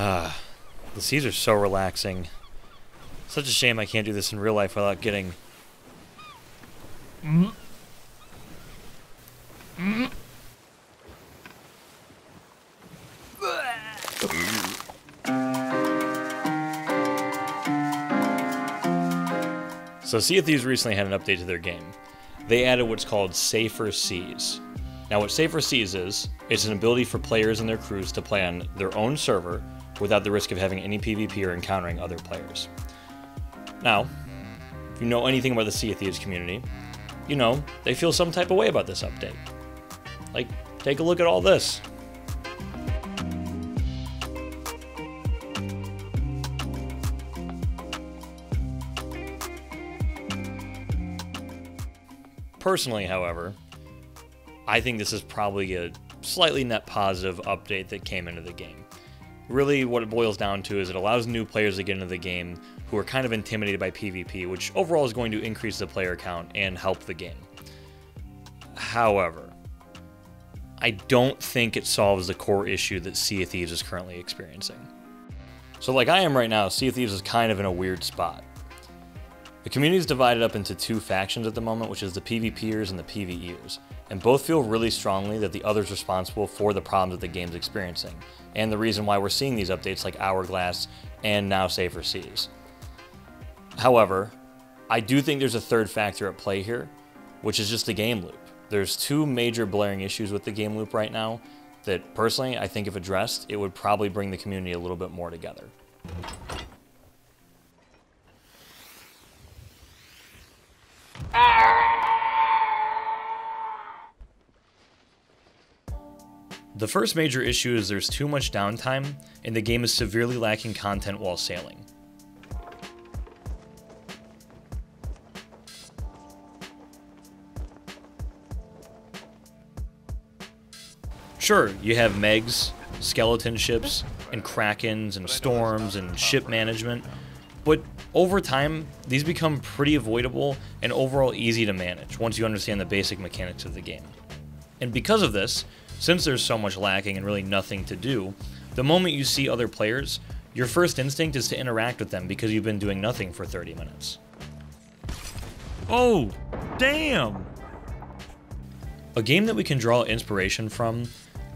Ah, the seas are so relaxing. Such a shame I can't do this in real life without getting. Mm -hmm. So Sea of Thieves recently had an update to their game. They added what's called Safer Seas. Now what Safer Seas is, it's an ability for players and their crews to play on their own server without the risk of having any PvP or encountering other players. Now, if you know anything about the Sea of Thieves community, you know they feel some type of way about this update. Like, take a look at all this. Personally, however, I think this is probably a slightly net positive update that came into the game. Really, what it boils down to is it allows new players to get into the game who are kind of intimidated by PvP, which overall is going to increase the player count and help the game. However, I don't think it solves the core issue that Sea of Thieves is currently experiencing. So, like I am right now, Sea of Thieves is kind of in a weird spot. The community is divided up into two factions at the moment, which is the PvPers and the PvEers, and both feel really strongly that the other's responsible for the problems that the game's experiencing, and the reason why we're seeing these updates like Hourglass and now Safer Seas. However, I do think there's a third factor at play here, which is just the game loop. There's two major blaring issues with the game loop right now that personally I think if addressed, it would probably bring the community a little bit more together. Ah! The first major issue is there's too much downtime, and the game is severely lacking content while sailing. Sure, you have Megs, skeleton ships, and Krakens, and storms, and ship management, but over time, these become pretty avoidable and overall easy to manage once you understand the basic mechanics of the game. And because of this, since there's so much lacking and really nothing to do, the moment you see other players, your first instinct is to interact with them because you've been doing nothing for 30 minutes. Oh, damn! A game that we can draw inspiration from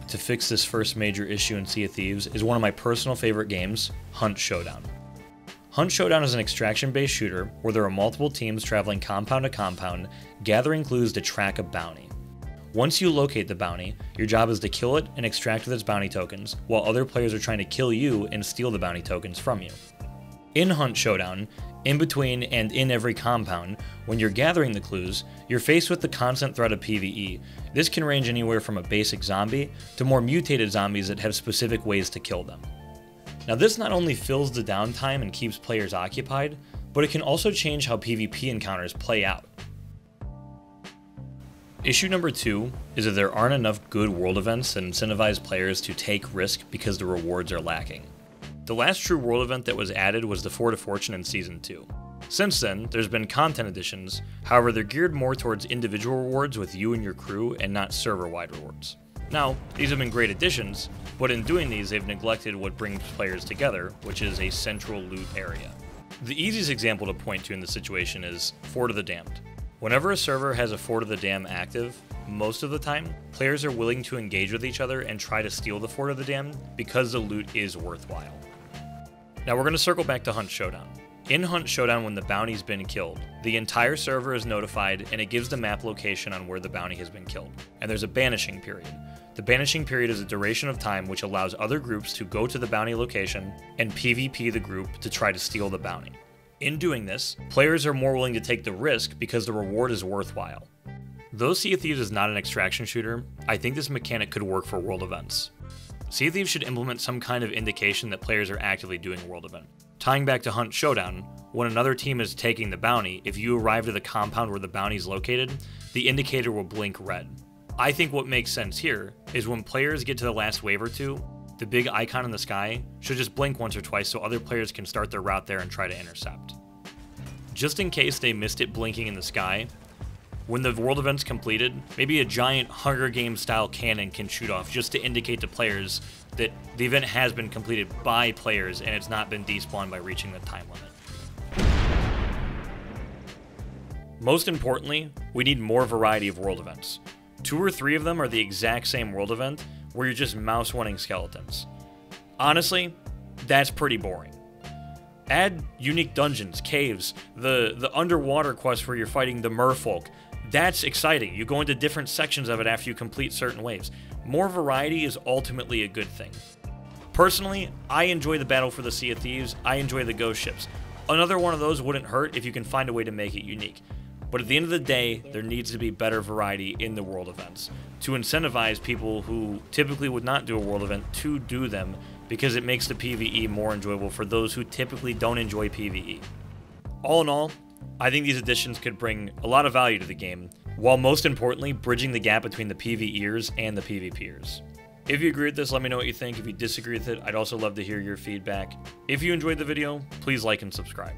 to fix this first major issue in Sea of Thieves is one of my personal favorite games, Hunt Showdown. Hunt Showdown is an extraction-based shooter where there are multiple teams traveling compound to compound, gathering clues to track a bounty. Once you locate the bounty, your job is to kill it and extract its bounty tokens, while other players are trying to kill you and steal the bounty tokens from you. In Hunt Showdown, in between and in every compound, when you're gathering the clues, you're faced with the constant threat of PvE. This can range anywhere from a basic zombie to more mutated zombies that have specific ways to kill them. Now this not only fills the downtime and keeps players occupied, but it can also change how PvP encounters play out. Issue number two is that there aren't enough good world events that incentivize players to take risk because the rewards are lacking. The last true world event that was added was the Fort of Fortune in Season 2. Since then, there's been content additions, however they're geared more towards individual rewards with you and your crew and not server-wide rewards. Now, these have been great additions, but in doing these, they've neglected what brings players together, which is a central loot area. The easiest example to point to in this situation is Fort of the Damned. Whenever a server has a Fort of the Damned active, most of the time, players are willing to engage with each other and try to steal the Fort of the Damned because the loot is worthwhile. Now we're going to circle back to Hunt Showdown. In Hunt Showdown, when the bounty's been killed, the entire server is notified and it gives the map location on where the bounty has been killed. And there's a banishing period. The banishing period is a duration of time which allows other groups to go to the bounty location and PvP the group to try to steal the bounty. In doing this, players are more willing to take the risk because the reward is worthwhile. Though Sea of Thieves is not an extraction shooter, I think this mechanic could work for world events. Sea of Thieves should implement some kind of indication that players are actively doing a world event. Tying back to Hunt Showdown, when another team is taking the bounty, if you arrive to the compound where the bounty is located, the indicator will blink red. I think what makes sense here is when players get to the last wave or two, the big icon in the sky should just blink once or twice so other players can start their route there and try to intercept. Just in case they missed it blinking in the sky, When the world event's completed, maybe a giant Hunger Games style cannon can shoot off just to indicate to players that the event has been completed by players and it's not been despawned by reaching the time limit. Most importantly, we need more variety of world events. Two or three of them are the exact same world event where you're just mouse winning skeletons. Honestly, that's pretty boring. Add unique dungeons, caves, the, the underwater quest where you're fighting the merfolk. That's exciting. You go into different sections of it after you complete certain waves. More variety is ultimately a good thing. Personally, I enjoy the Battle for the Sea of Thieves, I enjoy the ghost ships. Another one of those wouldn't hurt if you can find a way to make it unique. But at the end of the day, there needs to be better variety in the world events to incentivize people who typically would not do a world event to do them because it makes the PvE more enjoyable for those who typically don't enjoy PvE. All in all, I think these additions could bring a lot of value to the game, while most importantly, bridging the gap between the PvEers and the PvPers. If you agree with this, let me know what you think. If you disagree with it, I'd also love to hear your feedback. If you enjoyed the video, please like and subscribe.